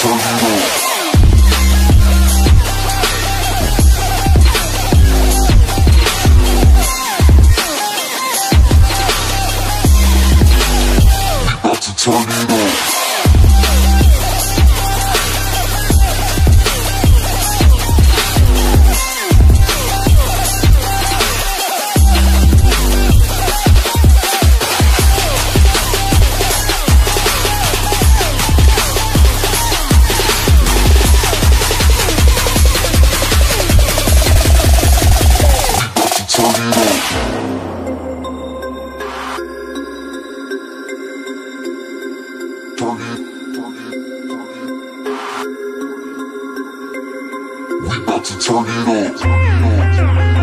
turn it on. We about to turn it up.